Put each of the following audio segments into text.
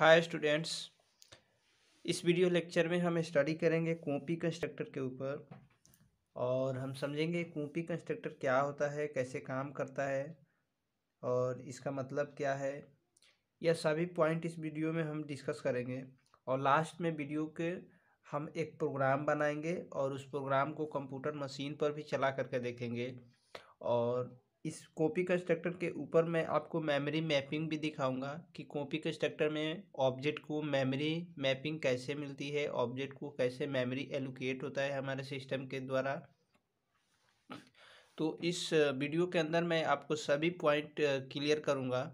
हाय students इस video lecture में हम स्टडी करेंगे कॉपी कंस्ट्रक्टर के ऊपर और हम समझेंगे कॉपी कंस्ट्रक्टर क्या होता है, कैसे काम करता है और इसका मतलब क्या है। यह सभी पॉइंट इस वीडियो में हम डिस्कस करेंगे और लास्ट में वीडियो के हम एक प्रोग्राम बनाएँगे और उस प्रोग्राम को कंप्यूटर मशीन पर भी चला करके देखेंगे और इस कॉपी कंस्ट्रक्टर के ऊपर मैं आपको मेमोरी मैपिंग भी दिखाऊँगा कि कॉपी कंस्ट्रक्टर में ऑब्जेक्ट को मेमोरी मैपिंग कैसे मिलती है, ऑब्जेक्ट को कैसे मेमोरी एलोकेट होता है हमारे सिस्टम के द्वारा। तो इस वीडियो के अंदर मैं आपको सभी पॉइंट क्लियर करूँगा।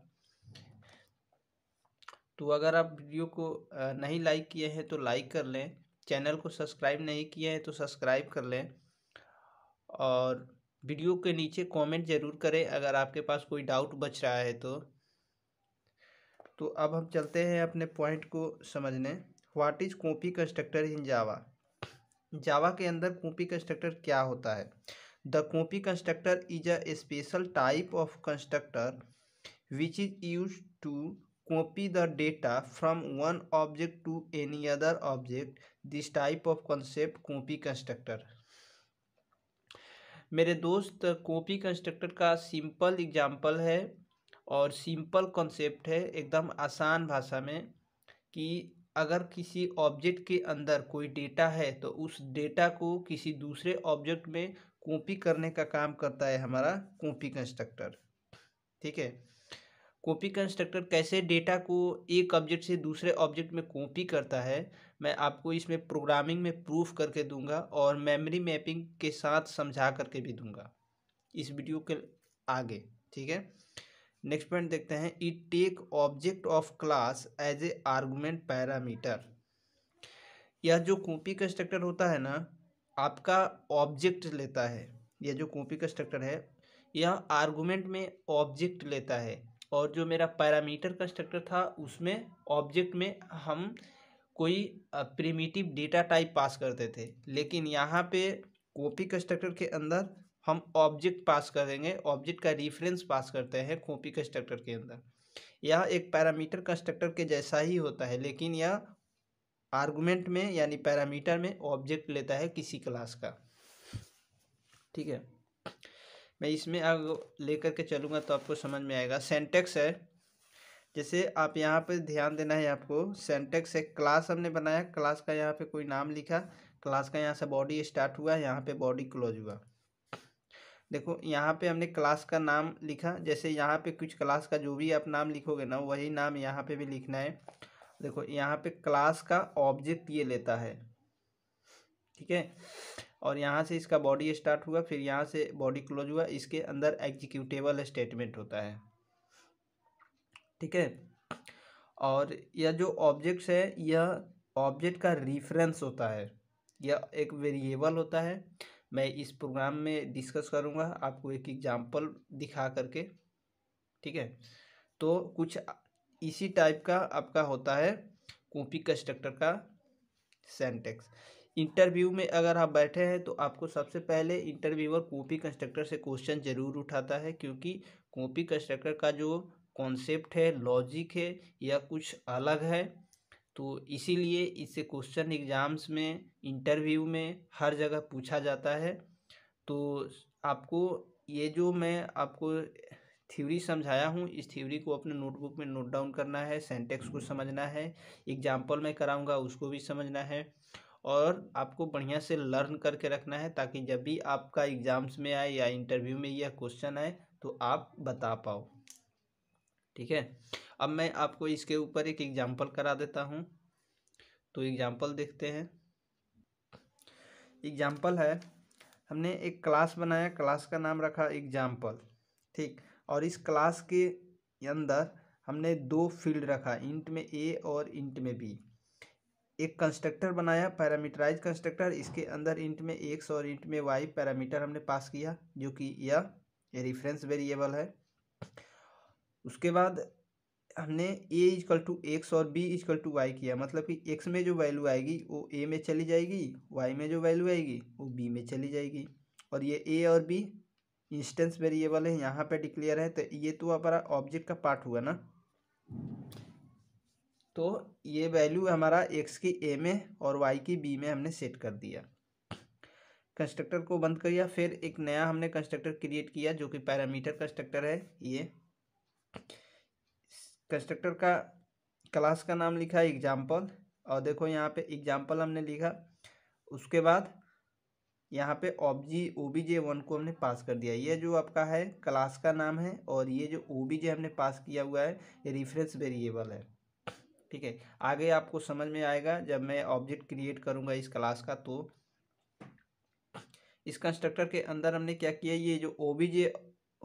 तो अगर आप वीडियो को नहीं लाइक किए हैं तो लाइक कर लें, चैनल को सब्सक्राइब नहीं किए हैं तो सब्सक्राइब कर लें। और वीडियो के नीचे कमेंट ज़रूर करें अगर आपके पास कोई डाउट बच रहा है तो। तो अब हम चलते हैं अपने पॉइंट को समझने। What is copy constructor in Java Java के अंदर कॉपी कंस्ट्रक्टर क्या होता है? The copy constructor is a special type of constructor which is use to copy the data from one object to any other object this type of concept copy constructor मेरे दोस्त copy constructor का simple example है और simple concept है एकदम आसान भाषा में कि अगर किसी ऑब्जेक्ट के अंदर कोई डेटा है तो उस डेटा को किसी दूसरे ऑब्जेक्ट में कॉपी करने का काम करता है हमारा कॉपी कंस्ट्रक्टर। ठीक है? कॉपी कंस्ट्रक्टर कैसे डेटा को एक ऑब्जेक्ट से दूसरे ऑब्जेक्ट में कॉपी करता है? मैं आपको इसमें प्रोग्रामिंग में प्रूफ करके दूँगा और मेमोरी मैपिंग के साथ समझा करके भी दूँगा। इस वीडियो के आगे, ठीक है? नेक्स्ट पॉइंट देखते हैं। It take object of class as a argument parameter यह जो कॉपी कंस्ट्रक्टर होता है ना, आपका ऑब्जेक्ट लेता है। यह जो कॉपी कंस्ट्रक्टर है, यह आर्गूमेंट में ऑब्जेक्ट लेता है। और जो मेरा पैरामीटर कंस्ट्रक्टर था, उसमें ऑब्जेक्ट में हम कोई प्रिमिटिव डेटा टाइप पास करते थे। लेकिन यहाँ पे कॉपी कंस्ट्रक्टर के अंदर हम ऑब्जेक्ट पास करेंगे ऑब्जेक्ट का रिफरेंस पास करते हैं कॉपी कंस्ट्रक्टर के अंदर। यह एक पैरामीटर कंस्ट्रक्टर के जैसा ही होता है, लेकिन यह आर्गुमेंट में यानी पैरामीटर में ऑब्जेक्ट लेता है किसी क्लास का। ठीक है? मैं इसमें आग लेकर के चलूँगा तो आपको समझ में आएगा। सेंटेक्स है। जैसे आप यहाँ पे ध्यान देना है आपको सेंटेक्स एक क्लास हमने बनाया क्लास का यहाँ पे कोई नाम लिखा क्लास का यहाँ से बॉडी स्टार्ट हुआ, यहाँ पे बॉडी क्लोज हुआ। देखो, यहाँ पे हमने क्लास का नाम लिखा, जैसे यहाँ पे कुछ क्लास का जो भी आप नाम लिखोगे ना, वही नाम यहाँ पे भी लिखना है। देखो, यहाँ पे क्लास का ऑब्जेक्ट ये लेता है, ठीक है? और यहाँ से इसका बॉडी स्टार्ट हुआ, फिर यहाँ से बॉडी क्लोज हुआ, इसके अंदर एग्जीक्यूटेबल स्टेटमेंट होता है। ठीक है? और यह जो ऑब्जेक्ट्स है, यह ऑब्जेक्ट का रिफरेंस होता है। यह एक वेरिएबल होता है। मैं इस प्रोग्राम में डिस्कस करूँगा आपको एक एग्जांपल दिखा करके। ठीक है? तो कुछ इसी टाइप का आपका होता है कॉपी कंस्ट्रक्टर का सेंटेक्स इंटरव्यू में अगर आप बैठे हैं तो आपको सबसे पहले इंटरव्यूअर कॉपी कंस्ट्रक्टर से क्वेश्चन ज़रूर उठाता है, क्योंकि कॉपी कंस्ट्रक्टर का जो कॉन्सेप्ट है लॉजिक है या कुछ अलग है तो इसीलिए इससे क्वेश्चन एग्ज़ाम्स में इंटरव्यू में हर जगह पूछा जाता है। तो आपको ये जो मैं आपको थ्योरी समझाया हूँ, इस थ्योरी को अपने नोटबुक में नोट डाउन करना है सेंटेक्स को समझना है एग्ज़ाम्पल मैं कराऊँगा उसको भी समझना है और आपको बढ़िया से लर्न करके रखना है ताकि जब भी आपका एग्ज़ाम्स में आए या इंटरव्यू में यह क्वेश्चन आए तो आप बता पाओ। ठीक है? अब मैं आपको इसके ऊपर एक एग्ज़ाम्पल करा देता हूँ। तो एग्ज़ाम्पल देखते हैं। एग्ज़ाम्पल है, हमने एक क्लास बनाया क्लास का नाम रखा एग्ज़ाम्पल ठीक? और इस क्लास के अंदर हमने दो फ़ील्ड रखा इंट में ए और इंट में बी एक कंस्ट्रक्टर बनाया पैरामीटराइज कंस्ट्रक्टर इसके अंदर इंट में एक्स और इंट में वाई पैरामीटर हमने पास किया, जो कि यह रेफरेंस वेरिएबल है। उसके बाद हमने a is equal to x और b is equal to y किया। मतलब कि एक्स में जो वैल्यू आएगी, वो ए में चली जाएगी वाई में जो वैल्यू आएगी, वो बी में चली जाएगी। और ये ए और बी इंस्टेंस वेरिएबल है, यहाँ पे डिक्लेयर है तो ये तो हमारा ऑब्जेक्ट का पार्ट हुआ ना। तो ये वैल्यू हमारा एक्स की ए में और वाई की बी में हमने सेट कर दिया। कंस्ट्रक्टर को बंद कर दिया फिर एक नया हमने कंस्ट्रक्टर क्रिएट किया, जो कि पैरामीटर कंस्ट्रक्टर है, ये। कंस्ट्रक्टर का क्लास का नाम लिखा है एग्ज़ाम्पल। और देखो यहाँ पे एग्ज़ाम्पल हमने लिखा। उसके बाद यहाँ पे ऑब्जी ओ बी जे वन को हमने पास कर दिया। ये जो आपका है क्लास का नाम है और ये जो ओ बी जे हमने पास किया हुआ है, ये रिफरेंस वेरिएबल है। ठीक है? आगे आपको समझ में आएगा, जब मैं ऑब्जेक्ट क्रिएट करूँगा इस क्लास का तो इस कंस्ट्रक्टर के अंदर हमने क्या किया? ये जो O B J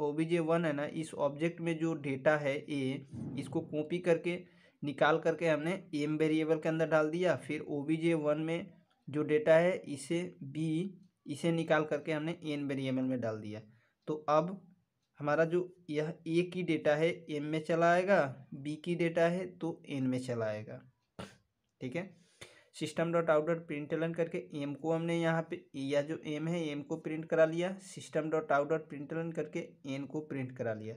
O B one है ना, इस ऑब्जेक्ट में जो डेटा है ए इसको कॉपी करके, निकाल करके हमने एम वेरिएबल के अंदर डाल दिया। फिर ओ बी जे वन में जो डेटा है, इसे बी इसे निकाल करके हमने एन वेरिएबल में डाल दिया। तो अब हमारा जो यह ए की डेटा है एम में चला आएगा बी की डेटा है तो एन में चला आएगा। ठीक है? System dot out dot println करके एम को हमने यहाँ पे या जो एम है, एम को प्रिंट करा लिया। System dot out dot println करके एन को प्रिंट करा लिया।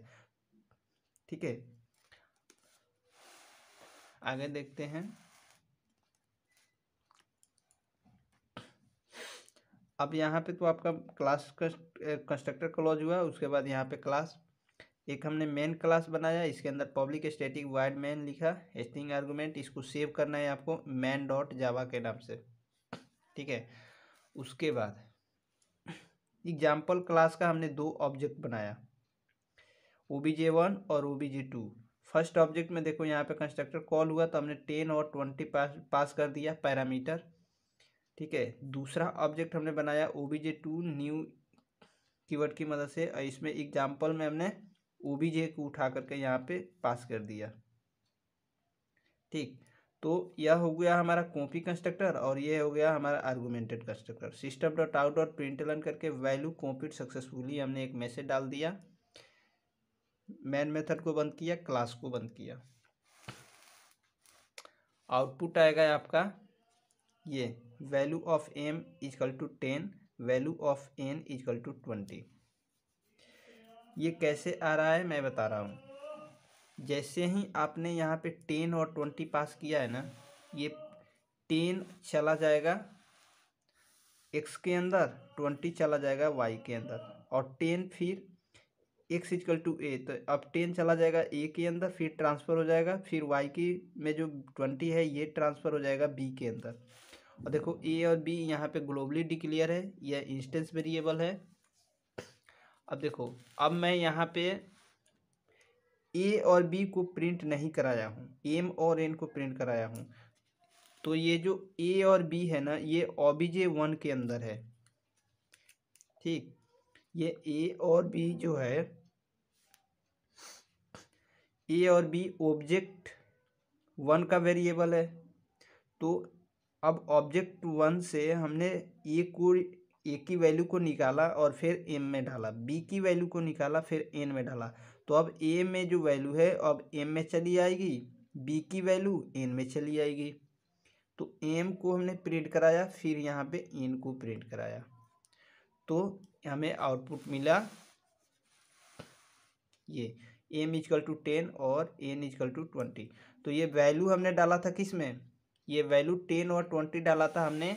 ठीक है? आगे देखते हैं। अब यहाँ पे तो आपका क्लास कंस्ट्रक्टर क्लॉज हुआ, उसके बाद यहाँ पे क्लास एक हमने मेन क्लास बनाया, इसके अंदर पब्लिक स्टैटिक वाइड मेन लिखा स्ट्रिंग आर्गूमेंट इसको सेव करना है आपको मैन डॉट जावा के नाम से। ठीक है? उसके बाद एग्ज़ाम्पल क्लास का हमने दो ऑब्जेक्ट बनाया। ओ बी जे वन और O B J two first object में देखो, यहाँ पे कंस्ट्रक्टर कॉल हुआ तो हमने टेन और ट्वेंटी पास पास कर दिया पैरामीटर ठीक है? दूसरा ऑब्जेक्ट हमने बनाया O B J two new keyword की मदद से इसमें एग्ज़ाम्पल में हमने ओ बी जे को उठा करके यहाँ पे पास कर दिया। ठीक तो यह हो गया हमारा कॉपी कंस्ट्रक्टर और यह हो गया हमारा argumented constructor. System dot out dot print करके वैल्यू कॉपीड सक्सेसफुली हमने एक मैसेज डाल दिया। मैन मेथड को बंद किया, क्लास को बंद किया। आउटपुट आएगा आपका ये, value of m is equal to ten, value of n is equal to twenty. ये कैसे आ रहा है मैं बता रहा हूँ। जैसे ही आपने यहाँ पे टेन और ट्वेंटी पास किया है ना, ये टेन चला जाएगा, एक्स के अंदर ट्वेंटी चला जाएगा, वाई के अंदर, और टेन फिर एक्स इजकल टू ए तो अब टेन चला जाएगा, ए के अंदर फिर ट्रांसफ़र हो जाएगा, फिर वाई की में जो ट्वेंटी है, ये ट्रांसफ़र हो जाएगा बी के अंदर। और देखो, ए और बी यहाँ पे ग्लोबली डिक्लेयर है, यह इंस्टेंस वेरिएबल है अब देखो, अब मैं यहाँ पे ए और बी को प्रिंट नहीं कराया हूँ। एम और एन को प्रिंट कराया हूँ। तो ये जो ए और बी है ना, ये ओबीजे वन के अंदर है। ठीक? ये ए और बी जो है ए और बी ऑब्जेक्ट वन का वेरिएबल है। तो अब ऑब्जेक्ट वन से हमने ए को ए की वैल्यू को निकाला और फिर एम में डाला। बी की वैल्यू को निकाला, फिर एन में डाला। तो अब ए में जो वैल्यू है, अब एम में चली आएगी बी की वैल्यू एन में चली आएगी। तो एम को हमने प्रिंट कराया, फिर यहाँ पे एन को प्रिंट कराया। तो हमें आउटपुट मिला ये m is equal to ten और n is equal to twenty तो ये वैल्यू हमने डाला था किसमें? ये वैल्यू टेन और ट्वेंटी डाला था हमने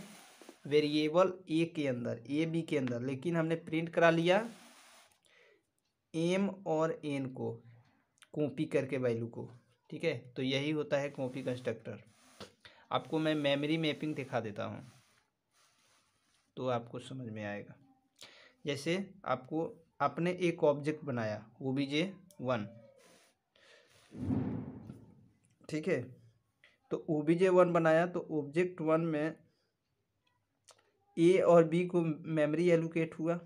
वेरिएबल ए के अंदर, ए, बी के अंदर। लेकिन हमने प्रिंट करा लिया एम और एन को, कॉपी करके वैल्यू को। ठीक है? तो यही होता है कॉपी कंस्ट्रक्टर। आपको मैं मेमोरी मैपिंग दिखा देता हूँ तो आपको समझ में आएगा। जैसे आपको आपने एक ऑब्जेक्ट बनाया वो भी जे वन। ठीक है? तो ओ बी जे वन बनाया तो ऑब्जेक्ट वन में ए और बी को मेमोरी एलोकेट हुआ।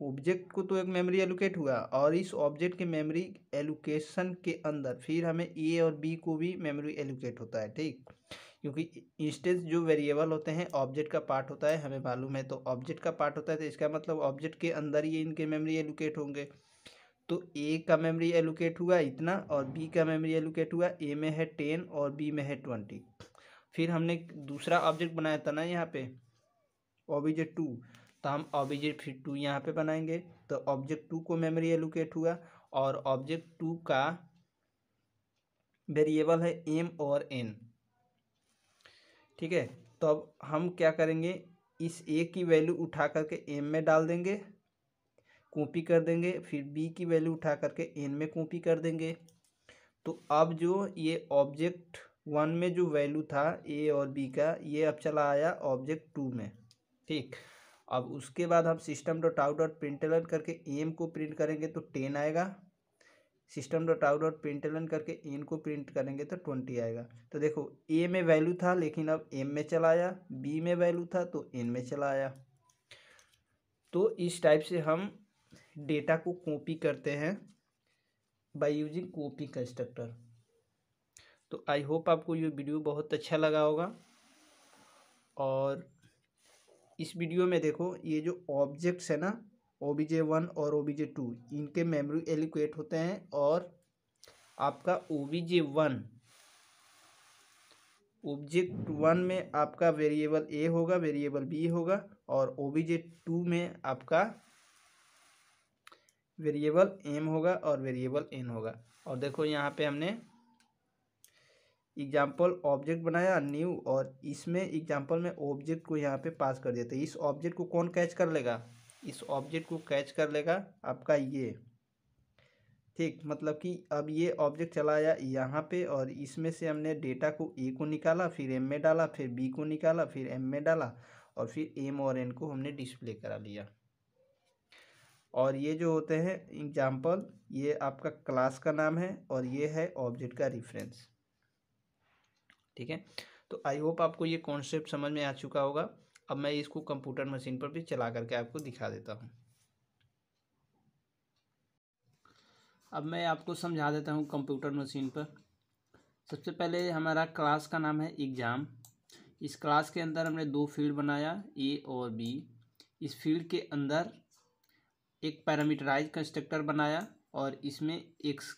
ऑब्जेक्ट को तो एक मेमोरी एलोकेट हुआ और इस ऑब्जेक्ट के मेमोरी एलोकेशन के अंदर फिर हमें ए और बी को भी मेमोरी एलोकेट होता है, ठीक? क्योंकि इंस्टेंस जो वेरिएबल होते हैं ऑब्जेक्ट का पार्ट होता है, हमें मालूम है तो ऑब्जेक्ट का पार्ट होता है तो इसका मतलब ऑब्जेक्ट के अंदर ही इनके मेमोरी एलोकेट होंगे। तो ए का मेमोरी एलोकेट हुआ इतना और बी का मेमोरी एलोकेट हुआ ए में है टेन और बी में है ट्वेंटी फिर हमने दूसरा ऑब्जेक्ट बनाया था ना यहाँ पे। ऑब्जेक्ट टू तो हम ऑब्जेक्ट फिर टू यहाँ पे बनाएँगे। तो ऑब्जेक्ट टू को मेमोरी एलोकेट हुआ और ऑब्जेक्ट टू का वेरिएबल है एम और एन। ठीक है तो अब हम क्या करेंगे? इस ए की वैल्यू उठा करके एम में डाल देंगे, कॉपी कर देंगे, फिर बी की वैल्यू उठा करके एन में कॉपी कर देंगे। तो अब जो ये ऑब्जेक्ट वन में जो वैल्यू था ए और बी का, ये अब चला आया ऑब्जेक्ट टू में। ठीक। अब उसके बाद हम system dot out dot println करके एम को प्रिंट करेंगे तो टेन आएगा। System dot out dot println करके एन को प्रिंट करेंगे तो ट्वेंटी आएगा। तो देखो ए में वैल्यू था, लेकिन अब एम में चला आया। बी में वैल्यू था तो एन में चला आया। तो इस टाइप से हम डेटा को कॉपी करते हैं बाय यूजिंग कॉपी कंस्ट्रक्टर तो आई होप आपको ये वीडियो बहुत अच्छा लगा होगा। और इस वीडियो में देखो, ये जो ऑब्जेक्ट्स है ना ओ बी जे वन और ओ बी जे टू इनके मेमोरी एलिक्वेट होते हैं और आपका O B J one object one में आपका वेरिएबल ए होगा वेरिएबल बी होगा और ओ बी जे टू में आपका वेरिएबल एम होगा और वेरिएबल एन होगा। और देखो, यहाँ पे हमने एग्ज़ाम्पल ऑब्जेक्ट बनाया, न्यू, और इसमें एग्ज़ाम्पल में ऑब्जेक्ट को यहाँ पे पास कर देते इस ऑब्जेक्ट को कौन कैच कर लेगा? इस ऑब्जेक्ट को कैच कर लेगा आपका ये। ठीक मतलब कि अब ये ऑब्जेक्ट चला आया यहाँ पे, और इसमें से हमने डेटा को ए को निकाला, फिर एम में डाला, फिर बी को निकाला, फिर एम में डाला, और फिर एम और एन को हमने डिस्प्ले करा लिया। और ये जो होते हैं, एग्ज़ाम्पल, ये आपका क्लास का नाम है, और ये है ऑब्जेक्ट का रिफरेंस ठीक है? तो आई होप आपको ये कॉन्सेप्ट समझ में आ चुका होगा। अब मैं इसको कंप्यूटर मशीन पर भी चला करके आपको दिखा देता हूँ। अब मैं आपको समझा देता हूँ कंप्यूटर मशीन पर। सबसे पहले हमारा क्लास का नाम है एग्ज़ाम इस क्लास के अंदर हमने दो फ़ील्ड बनाया ए और बी इस फ़ील्ड के अंदर एक पैरामीटराइज कंस्ट्रक्टर बनाया और इसमें एक्स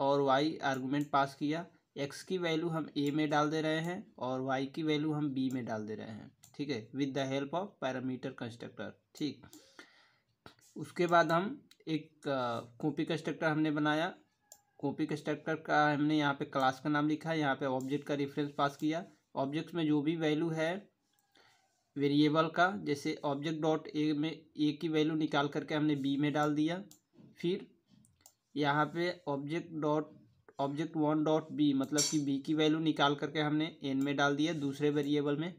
और वाई आर्गूमेंट पास किया। एक्स की वैल्यू हम ए में डाल दे रहे हैं और वाई की वैल्यू हम बी में डाल दे रहे हैं, ठीक है? With the help of parameter constructor ठीक? उसके बाद हम एक कॉपी कंस्ट्रक्टर हमने बनाया। कॉपी कंस्ट्रक्टर का हमने यहाँ पे क्लास का नाम लिखा, यहाँ पे ऑब्जेक्ट का रेफरेंस पास किया। ऑब्जेक्ट में जो भी वैल्यू है वेरिएबल का, जैसे ऑब्जेक्ट डॉट ए में ए की वैल्यू निकाल करके हमने बी में डाल दिया। फिर यहाँ पे object dot object one dot b मतलब कि बी की वैल्यू निकाल करके हमने एन में डाल दिया दूसरे वेरिएबल में।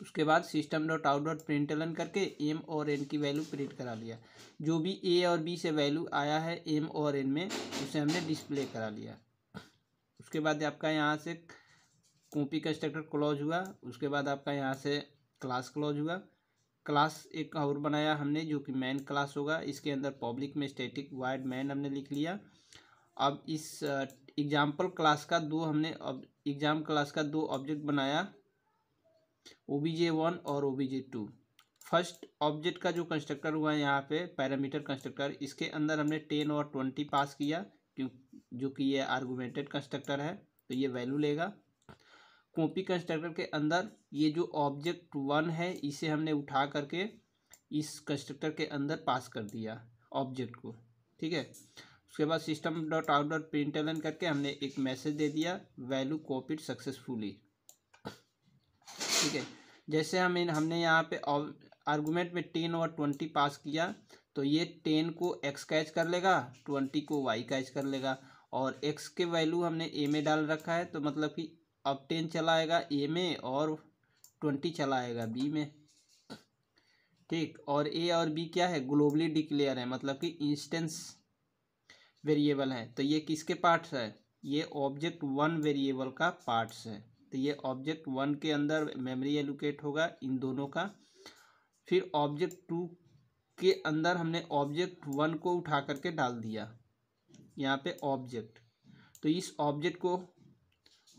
उसके बाद system dot out dot println करके एम और एन की वैल्यू प्रिंट करा लिया। जो भी ए और बी से वैल्यू आया है एम और एन में, उसे हमने डिस्प्ले करा लिया। उसके बाद आपका यहाँ से कॉपी कंस्ट्रक्टर क्लोज हुआ। उसके बाद आपका यहाँ से क्लास क्लोज हुआ। क्लास एक और बनाया हमने, जो कि मैन क्लास होगा। इसके अंदर पब्लिक में स्टैटिक, वाइड मैन हमने लिख लिया। अब इस एग्ज़ाम्पल क्लास का दो हमने, अब एग्ज़ाम क्लास का दो ऑब्जेक्ट बनाया। ओ बी जे वन और O B J two. First object का जो कंस्ट्रक्टर हुआ है यहाँ पे, पैरामीटर कंस्ट्रक्टर, इसके अंदर हमने टेन और ट्वेंटी पास किया, क्यों, जो कि ये आर्गूमेंटेड कंस्ट्रक्टर है तो ये वैल्यू लेगा। कॉपी कंस्ट्रक्टर के अंदर ये जो ऑब्जेक्ट वन है, इसे हमने उठा करके इस कंस्ट्रक्टर के अंदर पास कर दिया ऑब्जेक्ट को, ठीक है? उसके बाद system dot out dot print करके हमने एक मैसेज दे दिया वैल्यू कॉपीड सक्सेसफुली ठीक है? जैसे हम इन, हमने यहाँ पे आर्गूमेंट में टेन और ट्वेंटी पास किया तो ये टेन को एक्स कैच कर लेगा ट्वेंटी को वाई कैच कर लेगा, और एक्स के वैल्यू हमने ए में डाल रखा है तो मतलब कि अब टेन चला आएगा ए में और ट्वेंटी चला आएगा बी में। ठीक, और ए और बी क्या है? ग्लोबली डिक्लेयर है मतलब कि इंस्टेंस वेरिएबल है। तो ये किसके पार्ट्स है? ये ऑब्जेक्ट वन वेरिएबल का पार्ट्स है। तो ये ऑब्जेक्ट वन के अंदर मेमोरी एलोकेट होगा इन दोनों का। फिर ऑब्जेक्ट टू के अंदर हमने ऑब्जेक्ट वन को उठा करके डाल दिया। यहाँ पे ऑब्जेक्ट। तो इस ऑब्जेक्ट को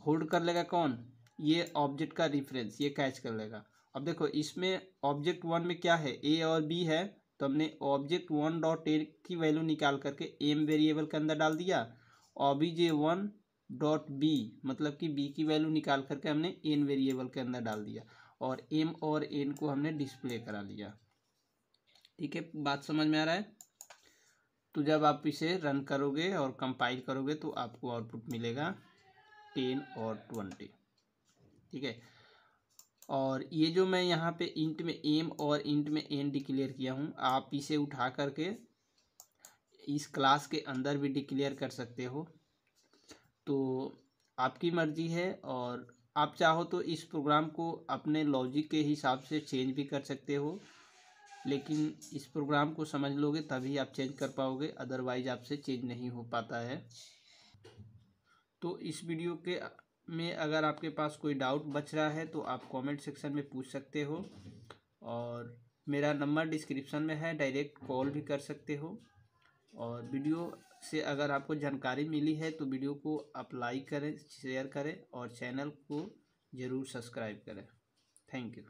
होल्ड कर लेगा कौन? ये ऑब्जेक्ट का रिफरेंस ये कैच कर लेगा। अब देखो, इसमें ऑब्जेक्ट वन में क्या है? ए और बी है तो हमने ऑब्जेक्ट वन डॉट ए की वैल्यू निकाल करके एम वेरिएबल के अंदर डाल दिया। ऑबीजे वन डॉट बी मतलब कि बी की वैल्यू निकाल करके हमने एन वेरिएबल के अंदर डाल दिया और एम और एन को हमने डिस्प्ले करा लिया ठीक है, बात समझ में आ रहा है? तो जब आप इसे रन करोगे और कंपाइल करोगे तो आपको आउटपुट मिलेगा। टेन और ट्वेंटी ठीक है? और ये जो मैं यहाँ पे इंट में एम और इंट में एन डिक्लेयर किया हूँ, आप इसे उठा करके इस क्लास के अंदर भी डिक्लेयर कर सकते हो। तो आपकी मर्ज़ी है और आप चाहो तो इस प्रोग्राम को अपने लॉजिक के हिसाब से चेंज भी कर सकते हो, लेकिन इस प्रोग्राम को समझ लोगे तभी आप चेंज कर पाओगे अदरवाइज़ आपसे चेंज नहीं हो पाता है। तो इस वीडियो के में अगर आपके पास कोई डाउट बच रहा है तो आप कमेंट सेक्शन में पूछ सकते हो। और मेरा नंबर डिस्क्रिप्शन में है, डायरेक्ट कॉल भी कर सकते हो। और वीडियो से अगर आपको जानकारी मिली है तो वीडियो को आप लाइक करें, शेयर करें और चैनल को ज़रूर सब्सक्राइब करें। Thank you.